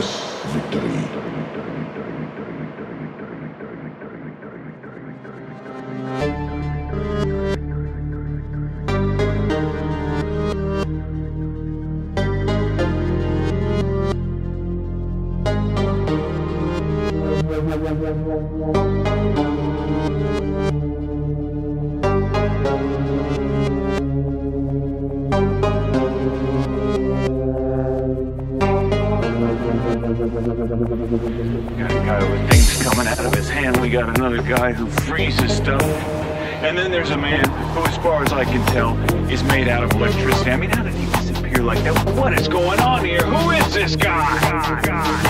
flawless victory. Got a guy with things coming out of his hand. We got another guy who freezes stuff. And then there's a man who, as far as I can tell, is made out of electricity. I mean, how did he disappear like that? What is going on here? Who is this guy?